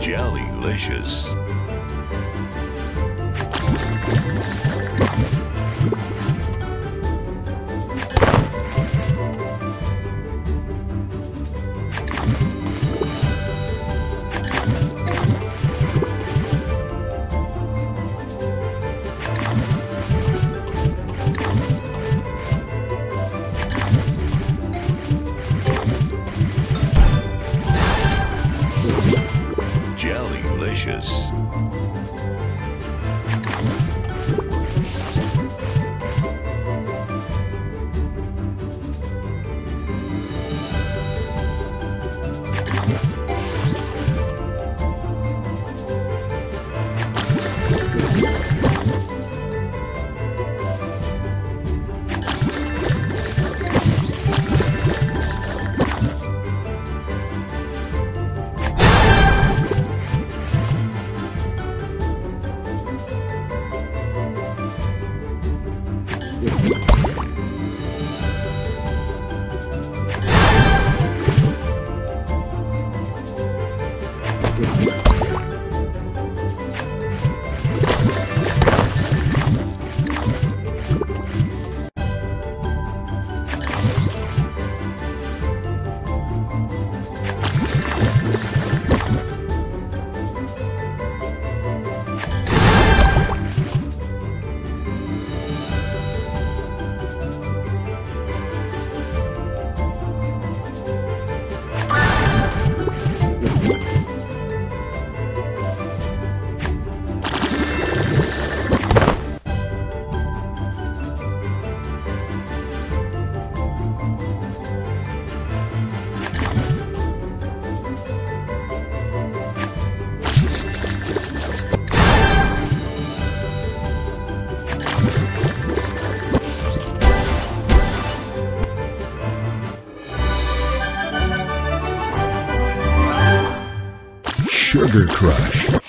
Jellylicious. delicious. Jellylicious. Sugar Crush.